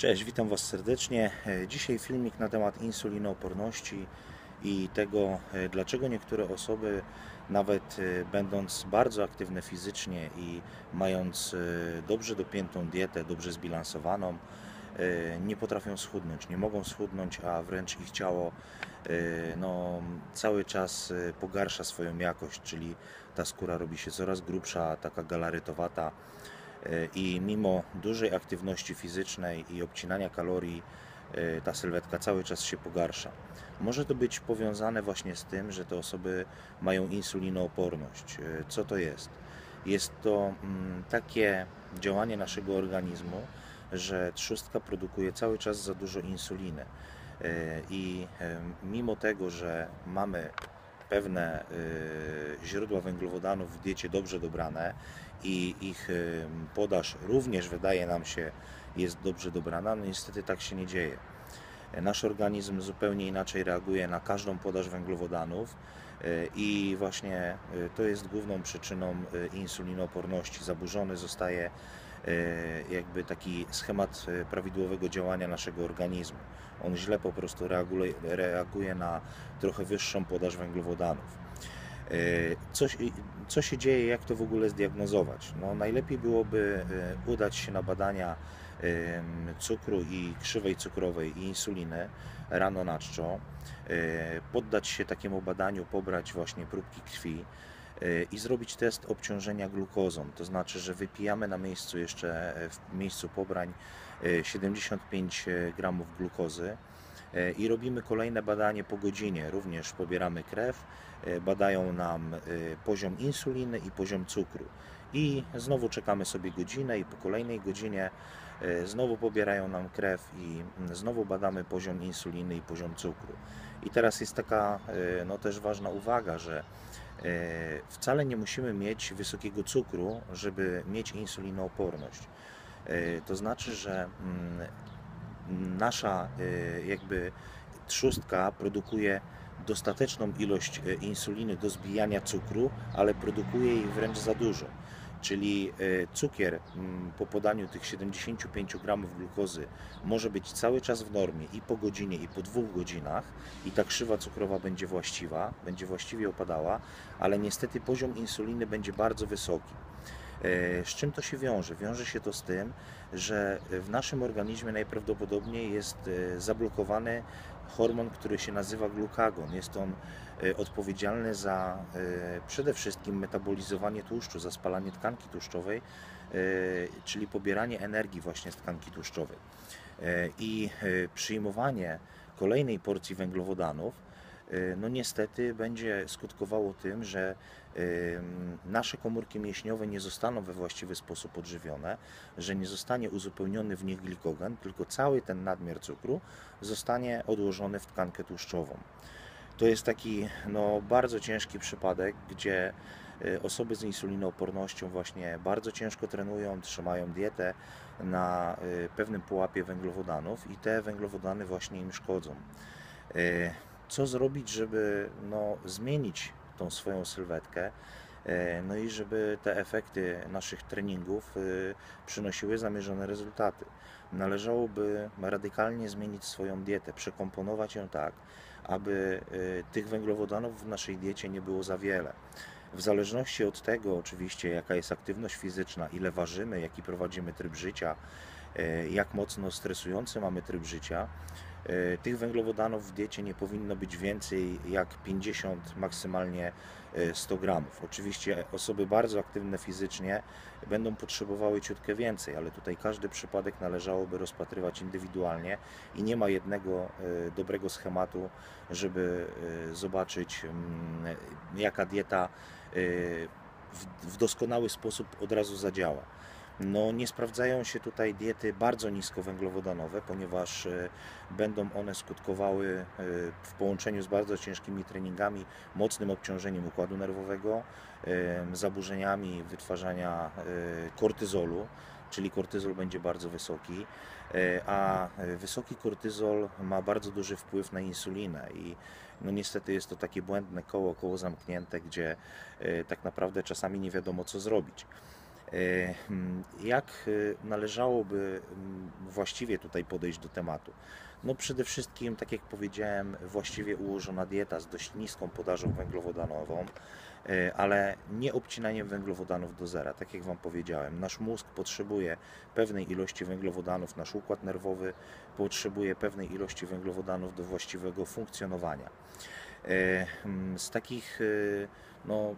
Cześć, witam Was serdecznie. E, Dzisiaj filmik na temat insulinooporności i tego, e, dlaczego niektóre osoby, nawet e, będąc bardzo aktywne fizycznie i mając dobrze dopiętą dietę, dobrze zbilansowaną, nie potrafią schudnąć, nie mogą schudnąć, a wręcz ich ciało no, cały czas pogarsza swoją jakość, czyli ta skóra robi się coraz grubsza, taka galaretowata E, i mimo dużej aktywności fizycznej i obcinania kalorii e, ta sylwetka cały czas się pogarsza. Może to być powiązane właśnie z tym, że te osoby mają insulinooporność. E, Co to jest? Jest to mm, takie działanie naszego organizmu, że trzustka produkuje cały czas za dużo insuliny. E, I e, mimo tego, że mamy pewne y, źródła węglowodanów w diecie dobrze dobrane i ich y, podaż również wydaje nam się jest dobrze dobrana, no niestety tak się nie dzieje. Nasz organizm zupełnie inaczej reaguje na każdą podaż węglowodanów y, i właśnie to jest główną przyczyną insulinooporności. Zaburzony zostaje jakby taki schemat y, prawidłowego działania naszego organizmu. On źle po prostu reaguje, reaguje na trochę wyższą podaż węglowodanów. Y, Co, co się dzieje, jak to w ogóle zdiagnozować? No, najlepiej byłoby udać się na badania cukru i krzywej cukrowej i insuliny rano na czczo, poddać się takiemu badaniu, pobrać właśnie próbki krwi i zrobić test obciążenia glukozą. To znaczy, że wypijamy na miejscu jeszcze e, w miejscu pobrań y, 75 gramów glukozy e, i robimy kolejne badanie po godzinie. Również pobieramy krew, e, badają nam e, poziom insuliny i poziom cukru. I znowu czekamy sobie godzinę i po kolejnej godzinie e, znowu pobierają nam krew i mm, znowu badamy poziom insuliny i poziom cukru. I teraz jest taka e, no też ważna uwaga, że e, wcale nie musimy mieć wysokiego cukru, żeby mieć insulinooporność. E, To znaczy, że mm, nasza e, jakby trzustka produkuje dostateczną ilość e, insuliny do zbijania cukru, ale produkuje jej wręcz za dużo. Czyli e, cukier mm, po podaniu tych 75 gramów glukozy może być cały czas w normie i po godzinie, i po dwóch godzinach, i ta krzywa cukrowa będzie właściwa, będzie właściwie opadała, ale niestety poziom insuliny będzie bardzo wysoki. E, Z czym to się wiąże? Wiąże się to z tym, że w naszym organizmie najprawdopodobniej jest e, zablokowany hormon, który się nazywa glukagon. Jest on e, odpowiedzialny za e, przede wszystkim metabolizowanie tłuszczu, za spalanie tkanki tłuszczowej, e, czyli pobieranie energii właśnie z tkanki tłuszczowej. I przyjmowanie kolejnej porcji węglowodanów no niestety będzie skutkowało tym, że ym, nasze komórki mięśniowe nie zostaną we właściwy sposób odżywione, że nie zostanie uzupełniony w nich glikogen, tylko cały ten nadmiar cukru zostanie odłożony w tkankę tłuszczową. To jest taki no, bardzo ciężki przypadek, gdzie y, osoby z insulinoopornością właśnie bardzo ciężko trenują, trzymają dietę na y, pewnym pułapie węglowodanów i te węglowodany właśnie im szkodzą. Co zrobić, żeby no, zmienić tą swoją sylwetkę, e, no i żeby te efekty naszych treningów y, przynosiły zamierzone rezultaty. Należałoby radykalnie zmienić swoją dietę, przekomponować ją tak, aby y, tych węglowodanów w naszej diecie nie było za wiele. W zależności od tego, oczywiście, jaka jest aktywność fizyczna, ile ważymy, jaki prowadzimy tryb życia, e, jak mocno stresujący mamy tryb życia, e, tych węglowodanów w diecie nie powinno być więcej jak 50, maksymalnie e, 100 gramów. Oczywiście osoby bardzo aktywne fizycznie będą potrzebowały ciutkę więcej, ale tutaj każdy przypadek należałoby rozpatrywać indywidualnie i nie ma jednego e, dobrego schematu, żeby e, zobaczyć mm, jaka dieta e, w doskonały sposób od razu zadziała. No, nie sprawdzają się tutaj diety bardzo niskowęglowodanowe, ponieważ e, będą one skutkowały e, w połączeniu z bardzo ciężkimi treningami, mocnym obciążeniem układu nerwowego, zaburzeniami wytwarzania e, kortyzolu, czyli kortyzol będzie bardzo wysoki, a wysoki kortyzol ma bardzo duży wpływ na insulinę i no niestety jest to takie błędne koło, koło zamknięte, gdzie tak naprawdę czasami nie wiadomo co zrobić. Hmm, Jak e, należałoby mm, właściwie tutaj podejść do tematu? No przede wszystkim, tak jak powiedziałem, właściwie ułożona dieta z dość niską podażą węglowodanową, e, ale nie obcinaniem węglowodanów do zera. Tak jak Wam powiedziałem, nasz mózg potrzebuje pewnej ilości węglowodanów, nasz układ nerwowy potrzebuje pewnej ilości węglowodanów do właściwego funkcjonowania. E, mm, Z takich no,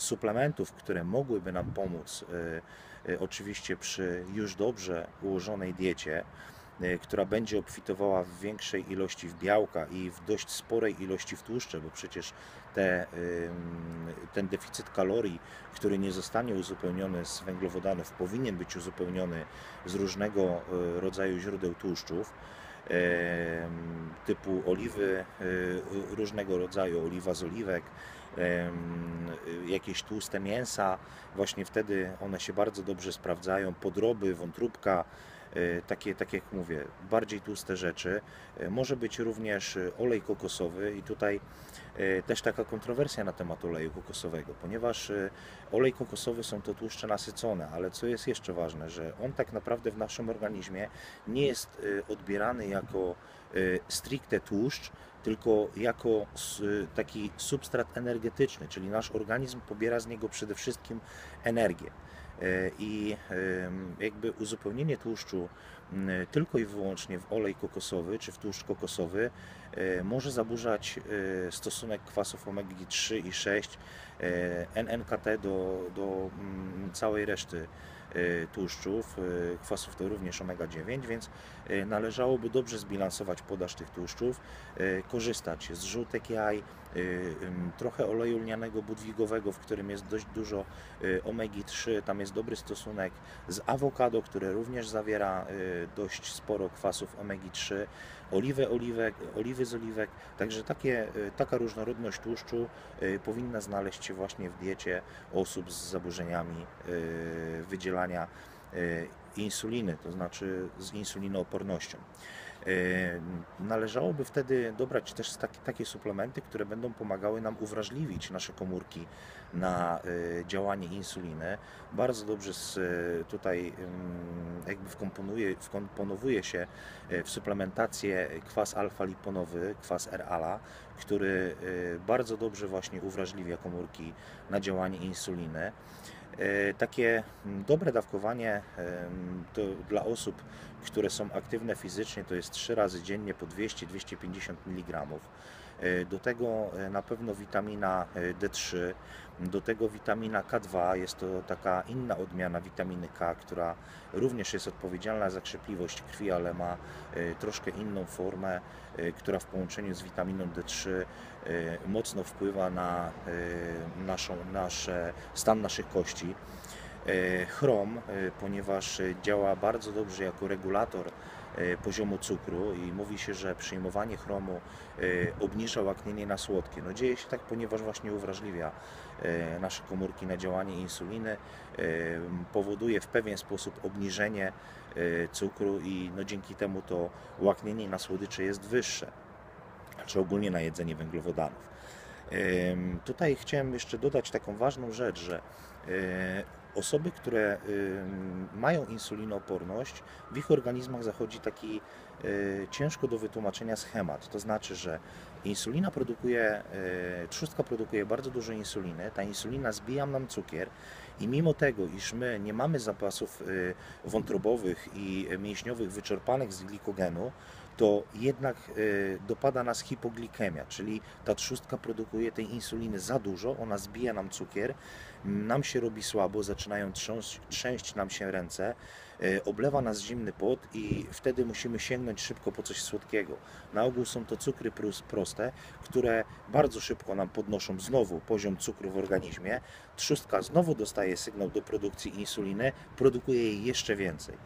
suplementów, które mogłyby nam pomóc, e, e, oczywiście przy już dobrze ułożonej diecie, e, która będzie obfitowała w większej ilości w białka i w dość sporej ilości w tłuszcze, bo przecież te, ten deficyt kalorii, który nie zostanie uzupełniony z węglowodanów, powinien być uzupełniony z różnego rodzaju źródeł tłuszczów typu oliwy, różnego rodzaju oliwa z oliwek, jakieś tłuste mięsa, właśnie wtedy one się bardzo dobrze sprawdzają, podroby, wątróbka, e, takie, tak jak mówię, bardziej tłuste rzeczy. E, Może być również olej kokosowy i tutaj też taka kontrowersja na temat oleju kokosowego, ponieważ olej kokosowy są to tłuszcze nasycone, ale co jest jeszcze ważne, że on tak naprawdę w naszym organizmie nie jest odbierany jako stricte tłuszcz, tylko jako s- taki substrat energetyczny, czyli nasz organizm pobiera z niego przede wszystkim energię. E, I jakby uzupełnienie tłuszczu tylko i wyłącznie w olej kokosowy czy w tłuszcz kokosowy może zaburzać stosunek kwasów omegi-3 i 6, e, NNKT do, do całej reszty tłuszczów, e, kwasów to również omega-9, więc e, należałoby dobrze zbilansować podaż tych tłuszczów, korzystać z żółtek jaj, trochę oleju lnianego budwigowego, w którym jest dość dużo e, omegi-3, tam jest dobry stosunek, z awokado, które również zawiera e, dość sporo kwasów omegi-3, oliwę oliwek, oliwy z oliwek, także takie, taka różnorodność tłuszczu powinna znaleźć się właśnie w diecie osób z zaburzeniami wydzielania insuliny, to znaczy z insulinoopornością. Należałoby wtedy dobrać też taki, takie suplementy, które będą pomagały nam uwrażliwić nasze komórki na e, działanie insuliny. Bardzo dobrze z, e, tutaj jakby wkomponuje, wkomponowuje się e, w suplementację kwas alfa-liponowy, kwas R-ala, który bardzo dobrze właśnie uwrażliwia komórki na działanie insuliny. E, Takie mm, dobre dawkowanie dla osób, które są aktywne fizycznie, to jest 3 razy dziennie po 200-250 mg. E, Do tego e, na pewno witamina e, D3, do tego witamina K2, jest to taka inna odmiana witaminy K, która również jest odpowiedzialna za krzepliwość krwi, ale ma troszkę inną formę, która w połączeniu z witaminą D3 e, mocno wpływa na naszą, nasze, stan naszych kości. E, Chrom, e, ponieważ działa bardzo dobrze jako regulator e, poziomu cukru i mówi się, że przyjmowanie chromu obniża łaknienie na słodkie. No dzieje się tak, ponieważ właśnie uwrażliwia nasze komórki na działanie insuliny, powoduje w pewien sposób obniżenie cukru i no dzięki temu to łaknienie na słodycze jest wyższe, czy ogólnie na jedzenie węglowodanów. Tutaj chciałem jeszcze dodać taką ważną rzecz, że e, osoby, które mają insulinooporność, w ich organizmach zachodzi taki e, ciężko do wytłumaczenia schemat. To znaczy, że insulina produkuje, e, trzustka produkuje bardzo dużo insuliny, ta insulina zbija nam cukier i mimo tego, iż my nie mamy zapasów e, wątrobowych i mięśniowych wyczerpanych z glikogenu, to jednak e, dopada nas hipoglikemia, czyli ta trzustka produkuje tej insuliny za dużo, ona zbija nam cukier, nam się robi słabo, zaczynają trząść, trzęść nam się ręce, oblewa nas zimny pot i wtedy musimy sięgnąć szybko po coś słodkiego. Na ogół są to cukry proste, które bardzo szybko nam podnoszą znowu poziom cukru w organizmie. Trzustka znowu dostaje sygnał do produkcji insuliny, produkuje jej jeszcze więcej.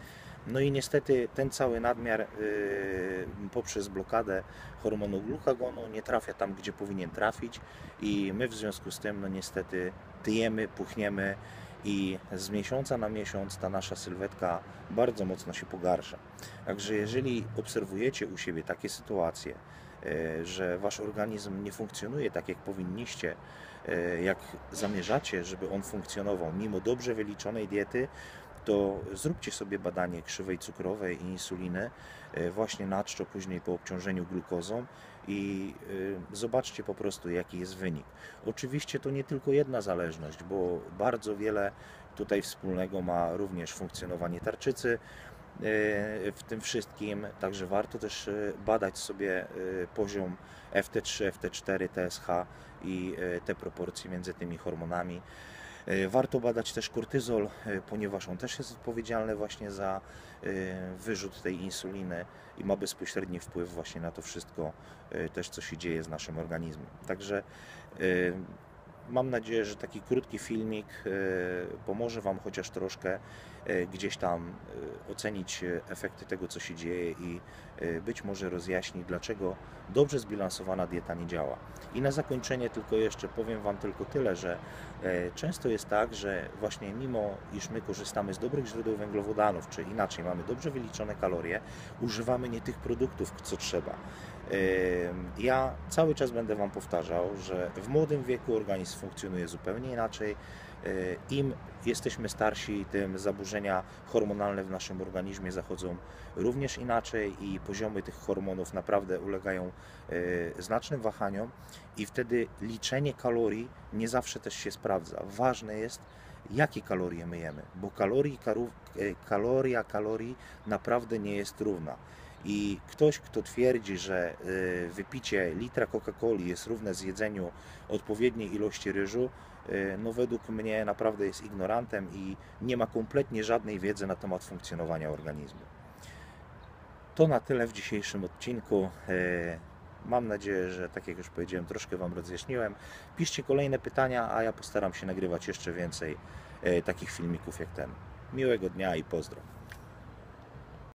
No i niestety ten cały nadmiar yy, poprzez blokadę hormonu glucagonu nie trafia tam, gdzie powinien trafić i my w związku z tym no niestety tyjemy, puchniemy i z miesiąca na miesiąc ta nasza sylwetka bardzo mocno się pogarsza. Także jeżeli obserwujecie u siebie takie sytuacje, e, że wasz organizm nie funkcjonuje tak, jak powinniście, e, jak zamierzacie, żeby on funkcjonował, mimo dobrze wyliczonej diety, to zróbcie sobie badanie krzywej cukrowej i insuliny e, właśnie na czczo, później po obciążeniu glukozą i e, zobaczcie po prostu jaki jest wynik. Oczywiście to nie tylko jedna zależność, bo bardzo wiele tutaj wspólnego ma również funkcjonowanie tarczycy, e, w tym wszystkim, także warto też badać sobie poziom FT3, FT4, TSH i te proporcje między tymi hormonami. E, Warto badać też kortyzol, e, ponieważ on też jest odpowiedzialny właśnie za e, wyrzut tej insuliny i ma bezpośredni wpływ właśnie na to wszystko, też co się dzieje z naszym organizmem. Także mam nadzieję, że taki krótki filmik e, pomoże Wam chociaż troszkę e, gdzieś tam e, ocenić efekty tego, co się dzieje i być może rozjaśni, dlaczego dobrze zbilansowana dieta nie działa. I na zakończenie tylko jeszcze powiem Wam tylko tyle, że często jest tak, że właśnie mimo iż my korzystamy z dobrych źródeł węglowodanów, czy inaczej mamy dobrze wyliczone kalorie, używamy nie tych produktów, co trzeba. Ja cały czas będę Wam powtarzał, że w młodym wieku organizm funkcjonuje zupełnie inaczej. E, Im jesteśmy starsi, tym zaburzenia hormonalne w naszym organizmie zachodzą również inaczej i poziomy tych hormonów naprawdę ulegają e, znacznym wahaniom i wtedy liczenie kalorii nie zawsze też się sprawdza. Ważne jest, jakie kalorie my jemy, bo kalorii, e, kaloria kalorii naprawdę nie jest równa. I ktoś, kto twierdzi, że y, wypicie litra Coca-Coli jest równe zjedzeniu odpowiedniej ilości ryżu, y, no według mnie naprawdę jest ignorantem i nie ma kompletnie żadnej wiedzy na temat funkcjonowania organizmu. To na tyle w dzisiejszym odcinku. Y, Mam nadzieję, że tak jak już powiedziałem, troszkę Wam rozjaśniłem. Piszcie kolejne pytania, a ja postaram się nagrywać jeszcze więcej takich filmików jak ten. Miłego dnia i pozdro.